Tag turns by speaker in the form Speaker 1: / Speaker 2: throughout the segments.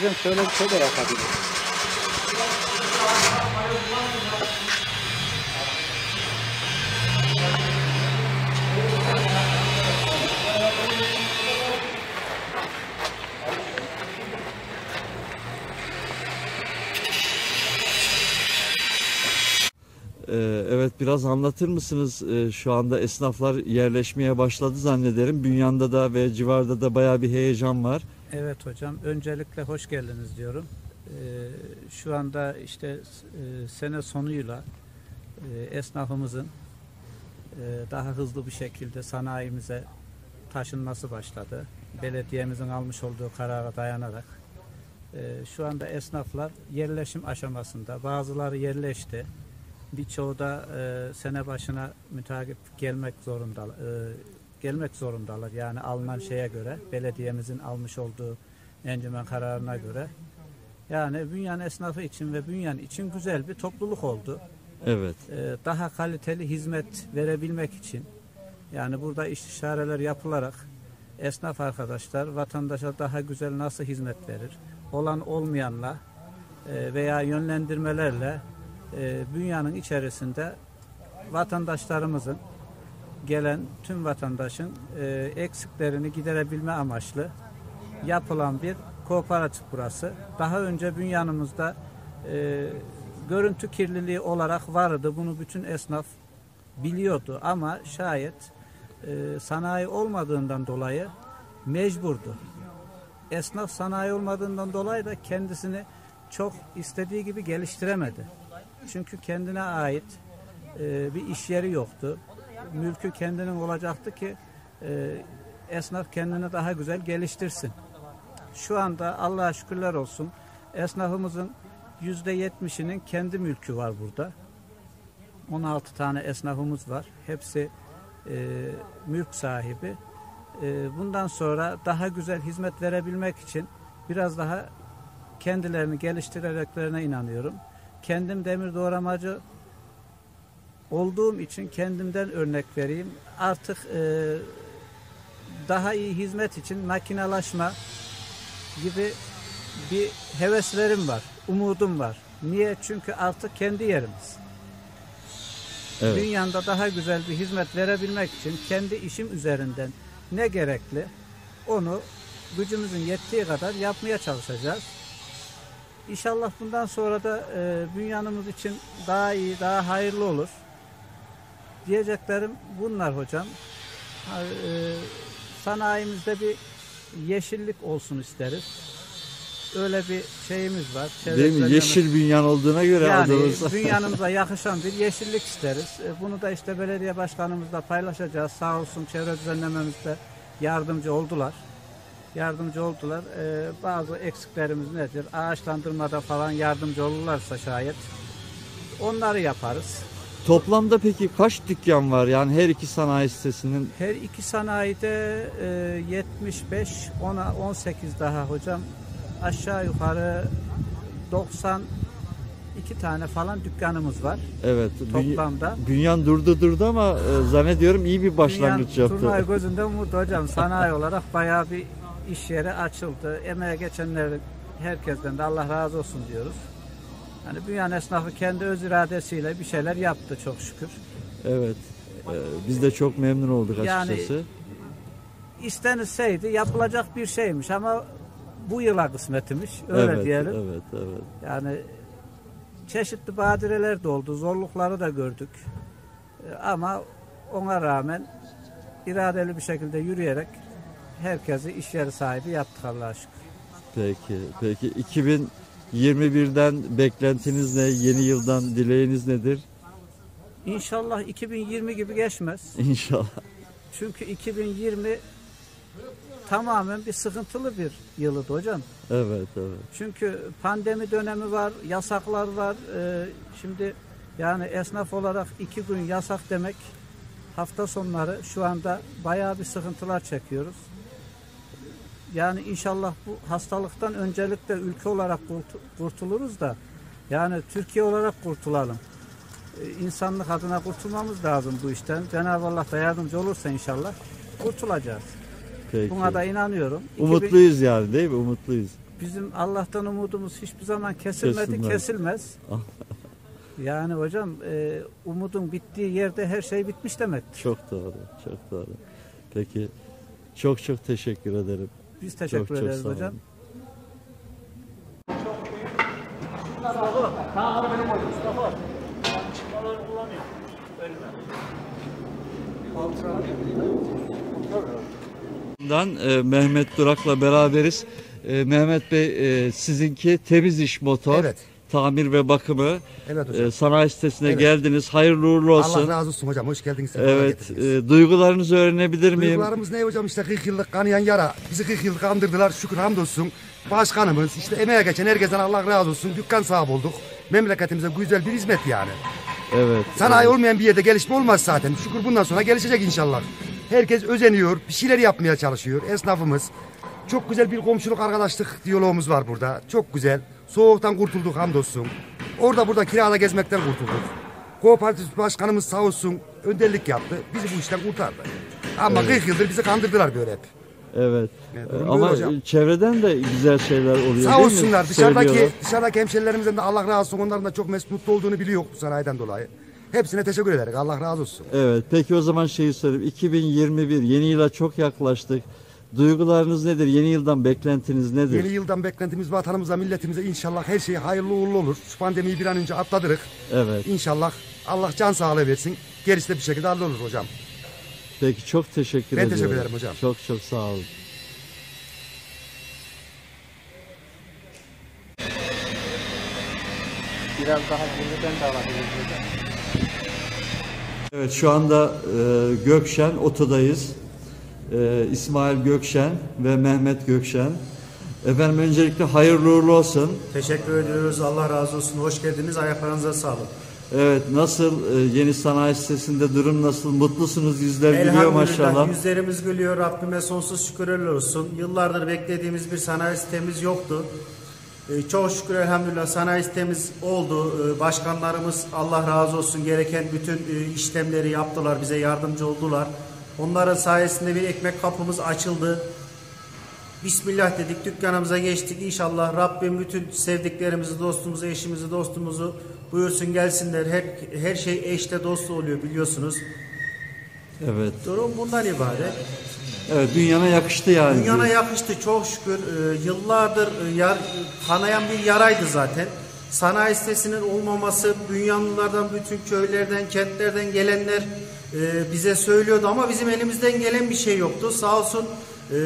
Speaker 1: Hocam şöyle bir şey de yapabiliriz.
Speaker 2: Ee, Evet biraz anlatır mısınız? Ee, Şu anda esnaflar yerleşmeye başladı zannederim. Bünyanda da ve civarda da bayağı bir heyecan var.
Speaker 1: Evet hocam. Öncelikle hoş geldiniz diyorum. Ee, şu anda işte e, sene sonuyla e, esnafımızın e, daha hızlı bir şekilde sanayimize taşınması başladı. Belediyemizin almış olduğu karara dayanarak. E, şu anda esnaflar yerleşim aşamasında. Bazıları yerleşti. Birçoğu da sene başına mütakip gelmek zorunda gelmek zorundalar. Yani alınan şeye göre, belediyemizin almış olduğu encümen kararına göre. Yani Bünyan esnafı için ve Bünyan için güzel bir topluluk oldu.
Speaker 2: Evet.
Speaker 1: Ee, daha kaliteli hizmet verebilmek için yani burada istişareler yapılarak esnaf arkadaşlar vatandaşa daha güzel nasıl hizmet verir olan olmayanla e, veya yönlendirmelerle e, Bünyanın içerisinde vatandaşlarımızın gelen tüm vatandaşın e, eksiklerini giderebilme amaçlı yapılan bir kooperatif burası. Daha önce bünyanımızda e, görüntü kirliliği olarak vardı. Bunu bütün esnaf biliyordu ama şayet e, sanayi olmadığından dolayı mecburdu. Esnaf sanayi olmadığından dolayı da kendisini çok istediği gibi geliştiremedi. Çünkü kendine ait e, bir iş yeri yoktu. Mülkü kendinin olacaktı ki e, esnaf kendini daha güzel geliştirsin. Şu anda Allah'a şükürler olsun esnafımızın yüzde yetmişinin kendi mülkü var burada. 16 tane esnafımız var. Hepsi e, mülk sahibi. E, bundan sonra daha güzel hizmet verebilmek için biraz daha kendilerini geliştireceklerine inanıyorum. Kendim demir doğramacı olduğum için kendimden örnek vereyim. Artık e, daha iyi hizmet için makinalaşma gibi bir heveslerim var, umudum var. Niye? Çünkü artık kendi yerimiz.
Speaker 2: Evet.
Speaker 1: Dünyada daha güzel bir hizmet verebilmek için kendi işim üzerinden ne gerekli onu gücümüzün yettiği kadar yapmaya çalışacağız. İnşallah bundan sonra da e, bünyanımız için daha iyi, daha hayırlı olur. Diyeceklerim bunlar hocam. E, sanayimizde bir yeşillik olsun isteriz. Öyle bir şeyimiz var.
Speaker 2: Değil mi? Yeşil bünyan olduğuna göre
Speaker 1: yani
Speaker 2: adımız.
Speaker 1: dünyanımıza yakışan bir yeşillik isteriz. E, Bunu da işte belediye başkanımızla paylaşacağız. Sağ olsun çevre düzenlememizde yardımcı oldular. Yardımcı oldular. E, bazı eksiklerimiz nedir? Ağaçlandırmada falan yardımcı olurlarsa şayet onları yaparız.
Speaker 2: Toplamda peki kaç dükkan var? Yani her iki sanayi sitesinin
Speaker 1: Her iki sanayide e, 75, ona 18 daha hocam. Aşağı yukarı 92 tane falan dükkanımız var
Speaker 2: evet
Speaker 1: toplamda.
Speaker 2: bünyan durdu durdu ama e, zannediyorum iyi bir başlangıç
Speaker 1: Dünyanın
Speaker 2: yaptı.
Speaker 1: Turnay gözünde umut hocam. Sanayi olarak bayağı bir iş yeri açıldı. Emeğe geçenlerin herkesten de Allah razı olsun diyoruz. Yani Bünyan esnafı kendi öz iradesiyle bir şeyler yaptı çok şükür.
Speaker 2: Evet. E, biz de çok memnun olduk
Speaker 1: Yani-
Speaker 2: açıkçası.
Speaker 1: İstenilseydi yapılacak bir şeymiş ama bu yıla kısmetmiş. Öyle
Speaker 2: evet,
Speaker 1: diyelim.
Speaker 2: evet, evet.
Speaker 1: Yani çeşitli badireler de oldu. Zorlukları da gördük. E, Ama ona rağmen iradeli bir şekilde yürüyerek herkesi iş yeri sahibi yaptık Allah'a şükür.
Speaker 2: Peki, peki 2021'den beklentiniz ne? Yeni yıldan dileğiniz nedir?
Speaker 1: İnşallah 2020 gibi geçmez.
Speaker 2: İnşallah.
Speaker 1: Çünkü 2020 tamamen bir sıkıntılı bir yılıdı hocam.
Speaker 2: Evet, evet.
Speaker 1: Çünkü pandemi dönemi var, yasaklar var. Ee, şimdi yani esnaf olarak iki gün yasak demek hafta sonları şu anda bayağı bir sıkıntılar çekiyoruz. Yani inşallah bu hastalıktan öncelikle ülke olarak kurtu- kurtuluruz da yani Türkiye olarak kurtulalım. Ee, İnsanlık adına kurtulmamız lazım bu işten. Cenab-ı Allah da yardımcı olursa inşallah kurtulacağız.
Speaker 2: Peki.
Speaker 1: Buna da inanıyorum. 2000
Speaker 2: Umutluyuz yani değil mi? Umutluyuz.
Speaker 1: bizim Allah'tan umudumuz hiçbir zaman kesilmedi,
Speaker 2: Kesilmez.
Speaker 1: kesilmez. Yani hocam e, umudun bittiği yerde her şey bitmiş demektir.
Speaker 2: Çok doğru, çok doğru. Peki çok çok teşekkür ederim.
Speaker 1: Biz teşekkür
Speaker 2: çok çok
Speaker 1: ederiz
Speaker 2: olun.
Speaker 1: hocam.
Speaker 2: Dan e, Mehmet Durak'la beraberiz. E, Mehmet Bey e, sizinki temiz iş motor.
Speaker 3: Evet.
Speaker 2: Tamir ve bakımı.
Speaker 3: Evet hocam.
Speaker 2: E, sanayi sitesine
Speaker 3: Evet.
Speaker 2: geldiniz. Hayırlı uğurlu olsun.
Speaker 3: Allah razı olsun hocam. Hoş geldiniz.
Speaker 2: Evet. E, duygularınızı öğrenebilir miyim?
Speaker 3: Duygularımız ne hocam? İşte 40 yıllık kanayan yara. Bizi 40 yıllık kandırdılar. Şükür hamdolsun. Başkanımız, işte emeğe geçen herkesten Allah razı olsun. Dükkan sahibi olduk. Memleketimize güzel bir hizmet yani.
Speaker 2: Evet.
Speaker 3: Sanayi olmayan bir yerde gelişme olmaz zaten. Şükür bundan sonra gelişecek inşallah. Herkes özeniyor, bir şeyler yapmaya çalışıyor. Esnafımız. Çok güzel bir komşuluk arkadaşlık diyalogumuz var burada. Çok güzel. Soğuktan kurtulduk hamdolsun. Orada burada kirada gezmekten kurtulduk. Kooperatif başkanımız sağ olsun önderlik yaptı. Bizi bu işten kurtardı. Ama 40 yıldır bizi kandırdılar böyle hep.
Speaker 2: Evet.
Speaker 3: Evet, durum
Speaker 2: Ama
Speaker 3: hocam.
Speaker 2: çevreden de güzel şeyler oluyor
Speaker 3: Sağ olsunlar dışarıdaki
Speaker 2: Söylüyorlar.
Speaker 3: dışarıdaki hemşerilerimizden de Allah razı olsun. Onların da çok mesut mutlu olduğunu biliyor bu sanayiden dolayı. Hepsine teşekkür ederiz. Allah razı olsun.
Speaker 2: Evet. Peki o zaman şeyi sorayım. 2021 yeni yıla çok yaklaştık. Duygularınız nedir? Yeni yıldan beklentiniz nedir?
Speaker 3: Yeni yıldan beklentimiz vatanımıza, milletimize inşallah her şey hayırlı uğurlu olur. Şu pandemiyi bir an önce atlatırık.
Speaker 2: Evet.
Speaker 3: İnşallah Allah can sağlığı versin. Gerisi de bir şekilde hallolur hocam.
Speaker 2: Peki çok teşekkür
Speaker 3: Ben
Speaker 2: ediyorum.
Speaker 3: teşekkür ederim hocam.
Speaker 2: Çok çok sağ olun.
Speaker 4: Biraz daha geriden de alabiliriz hocam.
Speaker 2: Evet şu anda e, Gökşen Oto'dayız. E, İsmail Gökşen ve Mehmet Gökşen. Efendim öncelikle hayırlı uğurlu olsun.
Speaker 5: Teşekkür ediyoruz. Allah razı olsun. Hoş geldiniz. Ayaklarınıza sağlık.
Speaker 2: Evet nasıl e, yeni sanayi sitesinde durum nasıl? Mutlusunuz yüzler gülüyor maşallah.
Speaker 5: Yüzlerimiz gülüyor. Rabbime sonsuz şükürler olsun. Yıllardır beklediğimiz bir sanayi sitemiz yoktu. Ee, Çok şükür elhamdülillah sanayi sitemiz oldu. Ee, Başkanlarımız Allah razı olsun gereken bütün e, işlemleri yaptılar. Bize yardımcı oldular. Onların sayesinde bir ekmek kapımız açıldı. Bismillah dedik dükkanımıza geçtik İnşallah Rabbim bütün sevdiklerimizi dostumuzu eşimizi dostumuzu buyursun gelsinler her, her şey eşle dost oluyor biliyorsunuz
Speaker 2: Evet.
Speaker 5: durum bundan ibaret
Speaker 2: Evet dünyana yakıştı yani.
Speaker 5: dünyana yakıştı çok şükür Ee, yıllardır e, yar, kanayan bir yaraydı zaten sanayi sitesinin olmaması dünyalılardan bütün köylerden kentlerden gelenler e, bize söylüyordu ama bizim elimizden gelen bir şey yoktu sağ olsun e,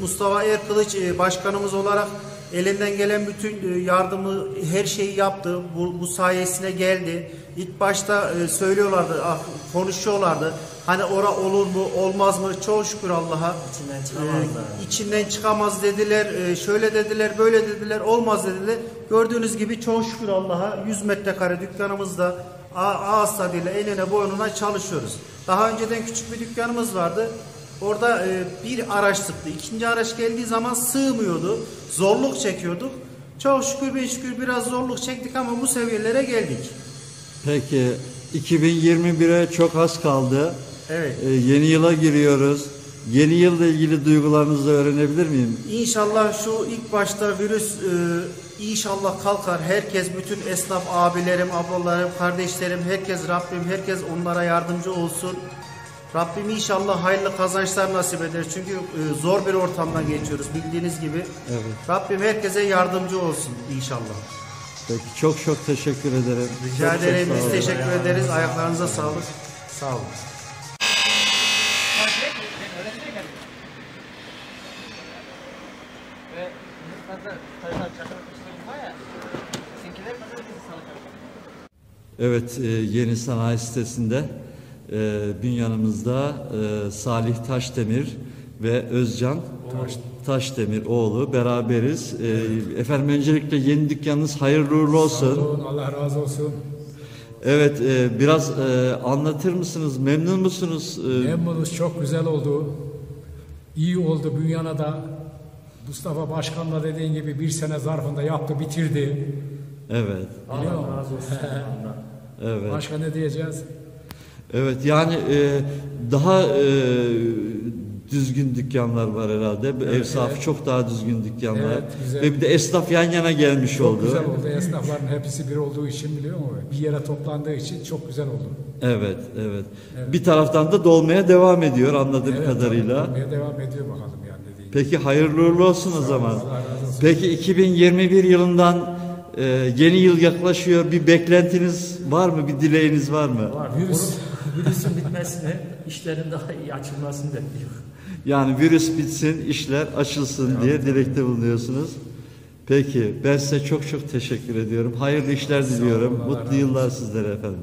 Speaker 5: Mustafa Erkılıç e, başkanımız olarak elinden gelen bütün e, yardımı her şeyi yaptı. Bu, bu sayesine geldi. İlk başta e, söylüyorlardı, ah, konuşuyorlardı. Hani ora olur mu, olmaz mı? Çok şükür Allah'a. İçinden çıkamazlar. içinden çıkamaz dediler. e, şöyle dediler, böyle dediler, olmaz dediler. Gördüğünüz gibi çok şükür Allah'a 100 metrekare dükkanımızda ağız tadıyla eline boynuna çalışıyoruz. Daha önceden küçük bir dükkanımız vardı. Orada e, bir araç sıktı. İkinci araç geldiği zaman sığmıyordu. Zorluk çekiyorduk. Çok şükür bir şükür biraz zorluk çektik ama bu seviyelere geldik.
Speaker 2: Peki 2021'e çok az kaldı.
Speaker 5: Evet.
Speaker 2: E, yeni yıla giriyoruz. Yeni yılla ilgili duygularınızı öğrenebilir miyim?
Speaker 5: İnşallah şu ilk başta virüs e, inşallah kalkar. Herkes, bütün esnaf abilerim, ablalarım, kardeşlerim, herkes Rabbim, herkes onlara yardımcı olsun. Rabbim inşallah hayırlı kazançlar nasip eder. Çünkü e, zor bir ortamdan geçiyoruz bildiğiniz gibi.
Speaker 2: Evet.
Speaker 5: Rabbim herkese yardımcı olsun inşallah.
Speaker 2: Peki çok çok teşekkür ederim.
Speaker 5: Rica
Speaker 2: Çok çok
Speaker 5: ederim.
Speaker 2: sağ
Speaker 5: Biz teşekkür ederiz. Ayaklarınıza sağlık. Sağ olun.
Speaker 2: Evet, e, yeni sanayi sitesinde e, e, Salih Taşdemir ve Özcan Taşdemir oğlu beraberiz. E, efendim öncelikle yeni dükkanınız hayırlı uğurlu olsun.
Speaker 6: olun, Allah razı olsun.
Speaker 2: Evet, e, biraz e, anlatır mısınız? Memnun musunuz? E,
Speaker 6: Memnunuz, çok güzel oldu. İyi oldu Bünyan'a da. Mustafa Başkan'la dediğin gibi bir sene zarfında yaptı, bitirdi.
Speaker 2: Evet,
Speaker 6: Biliyor musun?
Speaker 2: evet.
Speaker 6: Başka ne diyeceğiz?
Speaker 2: Evet yani e, daha e, düzgün dükkanlar var herhalde. Ev sahibi çok daha düzgün dükkanlar.
Speaker 6: Evet, güzel.
Speaker 2: Ve bir de esnaf yan yana gelmiş
Speaker 6: Çok
Speaker 2: oldu.
Speaker 6: güzel oldu. Esnafların hepsi bir olduğu için biliyor musun? Bir yere toplandığı için çok güzel oldu.
Speaker 2: Evet, evet, Bir taraftan da dolmaya devam ediyor anladığım
Speaker 6: Evet,
Speaker 2: kadarıyla.
Speaker 6: olmaya devam ediyor bakalım yani dediğin gibi.
Speaker 2: Peki hayırlı uğurlu olsun o zaman.
Speaker 6: Allah razı olsun.
Speaker 2: Peki 2021 yılından e, yeni yıl yaklaşıyor. Bir beklentiniz var mı? Bir dileğiniz var mı?
Speaker 7: Virüs, virüsün bitmesini, işlerin daha iyi açılmasını bekliyor.
Speaker 2: Yani virüs bitsin, işler açılsın diye dilekte bulunuyorsunuz. Peki ben size çok çok teşekkür ediyorum. Hayırlı işler diliyorum.
Speaker 6: Allah
Speaker 2: Mutlu yıllar sizlere efendim.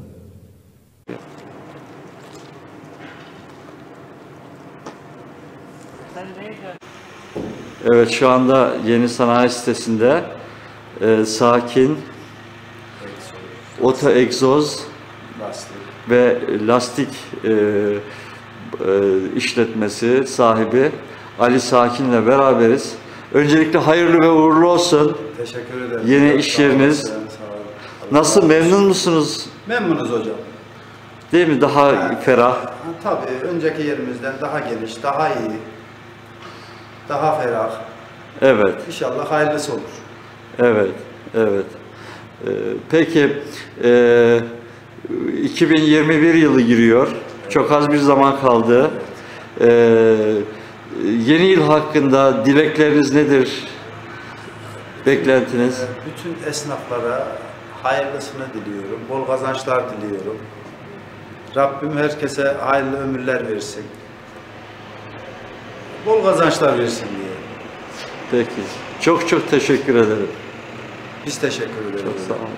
Speaker 2: Evet şu anda yeni sanayi sitesinde e, sakin oto egzoz ve lastik e, e, işletmesi sahibi Ali Sakin'le beraberiz. Öncelikle hayırlı ve uğurlu olsun.
Speaker 8: Teşekkür ederim.
Speaker 2: Yeni
Speaker 8: Sağ
Speaker 2: iş yeriniz.
Speaker 8: olun.
Speaker 2: Nasıl memnun musunuz?
Speaker 8: Memnunuz hocam.
Speaker 2: Değil mi? Daha ferah.
Speaker 8: Ha, Tabii önceki yerimizden daha geniş, daha iyi, daha ferah.
Speaker 2: Evet.
Speaker 8: İnşallah hayırlısı olur.
Speaker 2: Evet, evet. Ee, peki, e, 2021 yılı giriyor. Çok az bir zaman kaldı. Ee, yeni yıl hakkında dilekleriniz nedir? Beklentiniz?
Speaker 8: Bütün esnaflara hayırlısını diliyorum, bol kazançlar diliyorum. Rabbim herkese hayırlı ömürler versin. Bol kazançlar versin diye.
Speaker 2: Peki. Çok çok teşekkür ederim.
Speaker 8: Biz teşekkür ederiz.
Speaker 2: Çok sağ olun.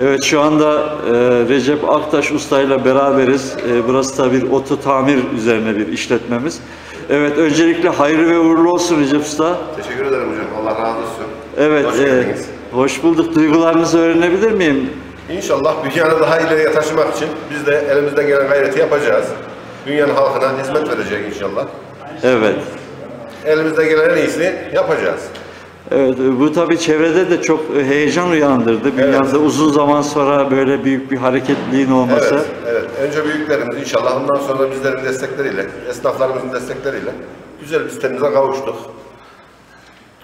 Speaker 2: Evet şu anda e, Recep Aktaş Usta ile beraberiz. E, burası da bir oto tamir üzerine bir işletmemiz. Evet öncelikle hayırlı ve uğurlu olsun Recep Usta.
Speaker 9: Teşekkür ederim hocam. Allah razı olsun.
Speaker 2: Evet,
Speaker 9: Hoş
Speaker 2: e, hoş bulduk. Duygularınızı öğrenebilir miyim?
Speaker 9: İnşallah dünyanı daha ileriye taşımak için biz de elimizden gelen gayreti yapacağız. Dünyanın halkına hizmet verecek inşallah.
Speaker 2: Evet.
Speaker 9: Elimizden gelen en iyisini yapacağız.
Speaker 2: Evet, e, bu tabii çevrede de çok e, heyecan uyandırdı. Dünyada uzun zaman sonra böyle büyük bir hareketliliğin olması.
Speaker 9: Evet, evet. Önce büyüklerimiz inşallah ondan sonra bizlerin destekleriyle, esnaflarımızın destekleriyle güzel bir sitemize kavuştuk.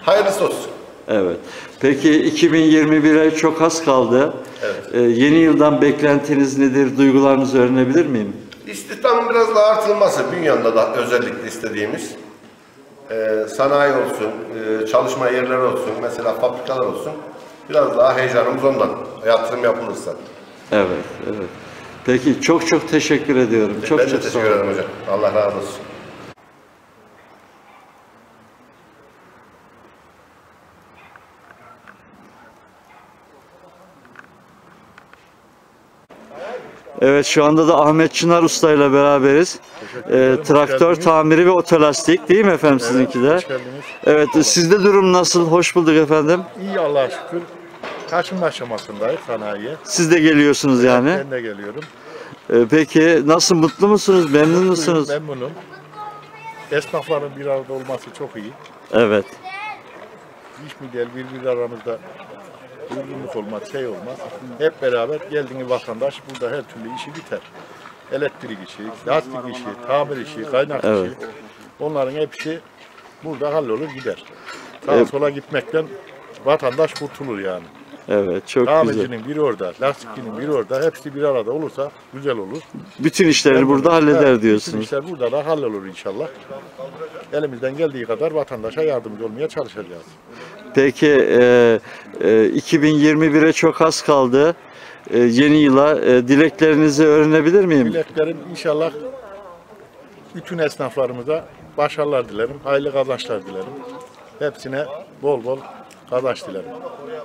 Speaker 9: Hayırlısı olsun.
Speaker 2: Evet. Peki 2021'e çok az kaldı.
Speaker 9: Evet.
Speaker 2: E, yeni yıldan beklentiniz nedir? Duygularınızı öğrenebilir miyim?
Speaker 9: İstihdamın biraz daha artırılması Bünyan'da da özellikle istediğimiz. Ee, sanayi olsun, e, çalışma yerleri olsun, mesela fabrikalar olsun. Biraz daha heyecanımız ondan. Yatırım yapılırsa.
Speaker 2: Evet, evet. Peki çok çok teşekkür ediyorum. Çok
Speaker 9: ben de
Speaker 2: çok sağ
Speaker 9: teşekkür ederim hocam. Allah razı olsun.
Speaker 2: Evet şu anda da Ahmet Çınar Usta ile beraberiz. Ee, traktör tamiri ve otolastik değil mi efendim sizinki de? Evet sizde durum nasıl? Hoş bulduk efendim.
Speaker 10: İyi Allah'a şükür. Taşınma aşamasındayız sanayiye.
Speaker 2: Siz de geliyorsunuz yani.
Speaker 10: Ben de geliyorum.
Speaker 2: Ee, peki nasıl mutlu musunuz? Memnun musunuz?
Speaker 10: Memnunum. Esnafların bir arada olması çok iyi.
Speaker 2: Evet.
Speaker 10: Hiç mi değil birbiri aramızda uygunluk olmaz, şey olmaz. Hep beraber geldiğiniz vatandaş burada her türlü işi biter. Elektrik işi, lastik işi, tamir işi, kaynak
Speaker 2: Evet.
Speaker 10: işi. Onların hepsi burada hallolur gider. Sağa
Speaker 2: Evet.
Speaker 10: sola gitmekten vatandaş kurtulur yani.
Speaker 2: Evet çok güzel.
Speaker 10: Tamircinin biri orada, lastikçinin biri orada. Hepsi bir arada olursa güzel olur.
Speaker 2: Bütün işleri burada
Speaker 10: Evet,
Speaker 2: halleder
Speaker 10: Bütün
Speaker 2: diyorsunuz.
Speaker 10: işler burada da hallolur inşallah. Elimizden geldiği kadar vatandaşa yardımcı olmaya çalışacağız.
Speaker 2: Peki e, e, 2021'e çok az kaldı. E, yeni yıla e, dileklerinizi öğrenebilir miyim?
Speaker 10: Dileklerim inşallah bütün esnaflarımıza başarılar dilerim, hayırlı kazançlar dilerim. Hepsine bol bol kazanç dilerim.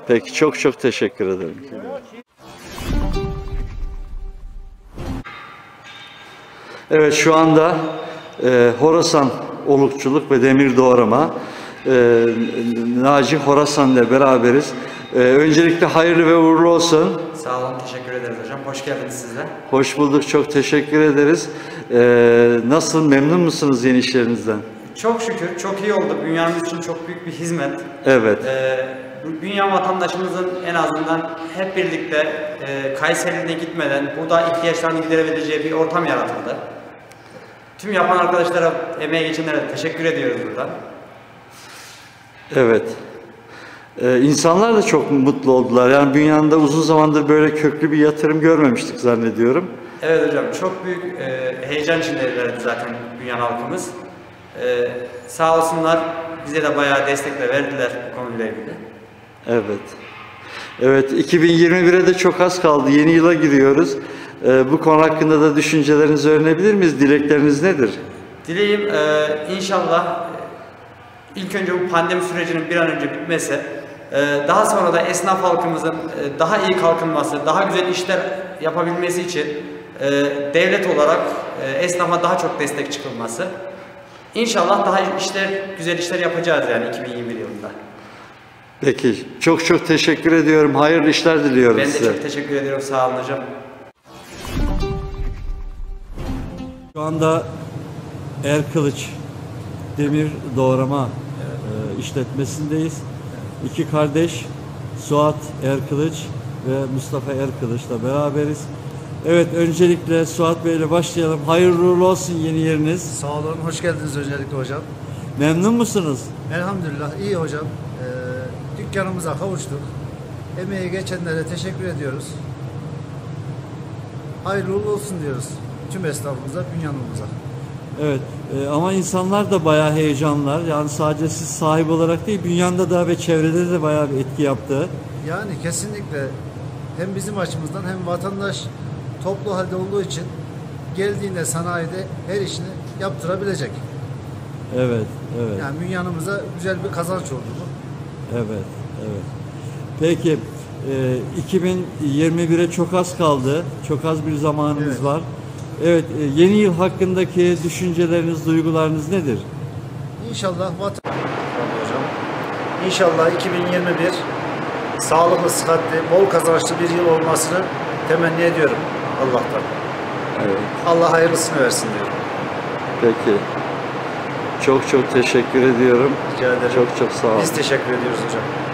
Speaker 2: Peki çok çok teşekkür ederim. Evet şu anda e, Horasan Olukçuluk ve Demir Doğrama e, Naci Horasan ile beraberiz. Ee, öncelikle hayırlı ve uğurlu olsun.
Speaker 11: Sağ olun, teşekkür ederiz hocam. Hoş geldiniz siz de.
Speaker 2: Hoş bulduk, çok teşekkür ederiz. Ee, nasıl, memnun musunuz yeni işlerinizden?
Speaker 11: Çok şükür, çok iyi oldu. Dünyamız için çok büyük bir hizmet.
Speaker 2: Evet.
Speaker 11: Bu dünya vatandaşımızın en azından hep birlikte e, Kayseri'ne gitmeden burada ihtiyaçlarını giderebileceği bir ortam yaratıldı. Tüm yapan arkadaşlara, emeği geçenlere teşekkür ediyoruz buradan.
Speaker 2: Evet. Ee, insanlar da çok mutlu oldular. Yani dünyanın uzun zamandır böyle köklü bir yatırım görmemiştik zannediyorum.
Speaker 11: Evet hocam, çok büyük e, heyecan içindeydilerdi zaten dünya halkımız. E, sağ olsunlar bize de bayağı destek de verdiler bu konuyla ilgili.
Speaker 2: Evet. Evet, 2021'e de çok az kaldı. Yeni yıla giriyoruz. Ee, bu konu hakkında da düşüncelerinizi öğrenebilir miyiz? Dilekleriniz nedir?
Speaker 11: Dileğim e, inşallah e, ilk önce bu pandemi sürecinin bir an önce bitmesi, e, daha sonra da esnaf halkımızın e, daha iyi kalkınması, daha güzel işler yapabilmesi için e, devlet olarak esnafa daha çok destek çıkılması. İnşallah daha işler, güzel işler yapacağız yani 2021 yılında.
Speaker 2: Peki, çok çok teşekkür ediyorum. Hayırlı işler diliyorum
Speaker 11: Ben de
Speaker 2: size.
Speaker 11: çok teşekkür ediyorum. Sağ olun hocam.
Speaker 2: Şu anda Er Kılıç demir doğrama işletmesindeyiz. İki kardeş Suat Er Kılıç ve Mustafa Er Kılıç'la beraberiz. Evet öncelikle Suat Bey ile başlayalım. Hayırlı uğurlu olsun yeni yeriniz.
Speaker 5: Sağ olun, hoş geldiniz öncelikle hocam.
Speaker 2: Memnun musunuz?
Speaker 5: Elhamdülillah iyi hocam. Ee, dükkanımıza kavuştuk. Emeği geçenlere teşekkür ediyoruz. Hayırlı uğurlu olsun diyoruz. Tüm esnafımıza, dünyanımıza.
Speaker 2: Evet e, ama insanlar da bayağı heyecanlar. Yani sadece siz sahip olarak değil, dünyada da ve çevrede de bayağı bir etki yaptı.
Speaker 5: Yani kesinlikle hem bizim açımızdan hem vatandaş toplu halde olduğu için geldiğinde sanayide her işini yaptırabilecek.
Speaker 2: Evet, evet.
Speaker 5: Yani dünyanımıza güzel bir kazanç oldu bu.
Speaker 2: Evet, evet. Peki, e, 2021'e çok az kaldı. Çok az bir zamanımız
Speaker 5: Evet.
Speaker 2: var. Evet, e, yeni yıl hakkındaki düşünceleriniz, duygularınız nedir?
Speaker 5: İnşallah vatan hocam. İnşallah 2021 sağlıklı, sıhhatli, bol kazançlı bir yıl olmasını temenni ediyorum Allah'tan.
Speaker 2: Evet.
Speaker 5: Allah hayırlısını versin diyorum.
Speaker 2: Peki. Çok çok teşekkür ediyorum.
Speaker 5: Rica ederim.
Speaker 2: Çok çok sağ olun.
Speaker 5: Biz teşekkür ediyoruz hocam.